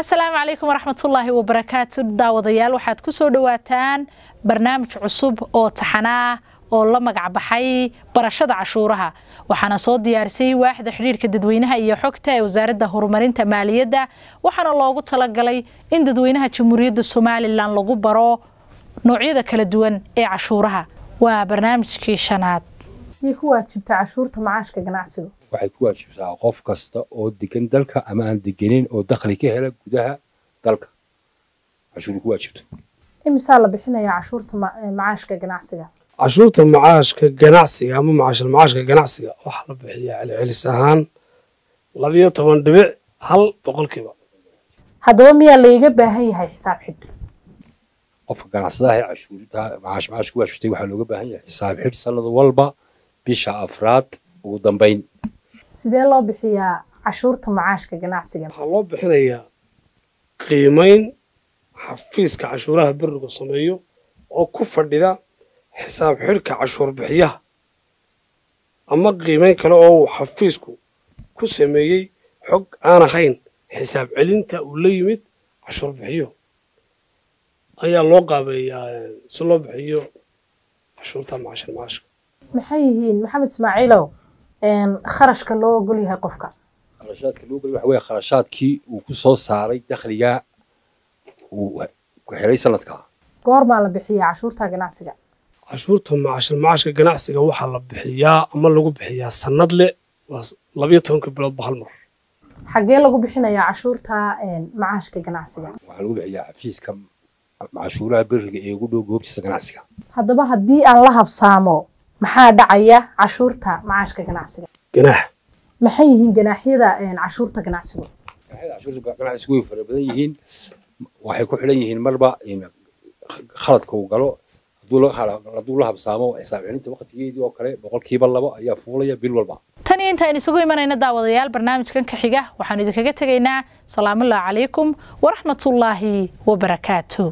asalaamu calaykum waraxmatullaahi wabarakaatu daawadayaal waxaad ku soo dhowaataan barnaamij cusub oo taxanaa oo la magacbaxay barashada cashuuraha. Waxaana soo diyaarisay waaxda xidhiirka dadweynaha iyo xogta ee wasaaradda horumarinta maaliyadda. Waxaana loogu talagalay in dadweynaha jamhuuriyadda somalilan lagu baro noocyada kala duwan ee cashuuraha. Waa barnaamijkii shanaad. Waajibta cashuurta macaashka ganacsigu waxay ku waajibtaa qof kasta oo degan dalka ama aan degenin oo dakhli ka hela gudaha dalka. Cashuuri ku waajibto imisaa la bixinayaa cashuurta macaashka ganacsiga? Cashuurta macaashka ganacsiga ama macaashal macaashka ganacsiga waxaa la bixiyaa celcelis ahaan labiyo toban dhibic hal boqolkiiba haddaba miyaa layga baahan yahay xisaab xidh? Qofka ganacsadaha ee cashuurta macaash macaash ku waajibtay waxaa looga baahan yahay xisaab xidh sanad walba bisha afraad ugu dambayn sidee loo bixiyaa cashuurta macaashka ganacsiga? Waxaa loo bixinayaa qiimayn xafiiska cashuuraha berigu sameeyo oo ku fadhida xisaab xidhka cashuur bixiyaha. Ama qiimayn kale oo uu xafiisku ku sameeyey xog aan ahayn xisaab celinta uu la yimid cashuur bixiyo. Ayaa loo qaabeeyaa si loo bixiyo cashuurta macaashal macaashka. Maxay yihiin? Maxamed ismaaciilow kharashka loo ogol yahay qofka. Kharashaadka loo geliy waxa weeye kharashaadkii uu ku soo saaray dakhliga uu ku xiray sanadkaa goormaa la bixiyaa cashuurta ganacsiga. Cashuurta macaashal macaashka ganacsiga waxaa la bixiyaa ama lagu bixiyaa sanad le waa labiyo tobanka biloodba hal mar. Xaggee lagu bixinayaa cashuurta macaashka ganacsiga? Waxaa lagu bixiyaa xafiiska cashuuraha beriga ee ugu dhow goobtiisa ganacsiga. Haddaba haddii aan la habsaamo maxaa dhacaya cashuurta macaashka ganacsiga? Ganaax. Maxay yihiin ganaaxyada cashuurta ganacsigu? Ganacsigu way fara badan yihiin. Waxay ku xidhan yihiin marba khaladka uu galo. Hadduu la habsaamo xisaab celinta waqtigeedii oo kale boqolkiiba labo ayaa fuulaya bil walba. Tan iyo intaan isugu imanayna daawadayaal barnaamijkan ka xiga. Waxaanu idinkaga tegaynaa. Salaamullahi calaykum waraxmatullaahi wabarakaatu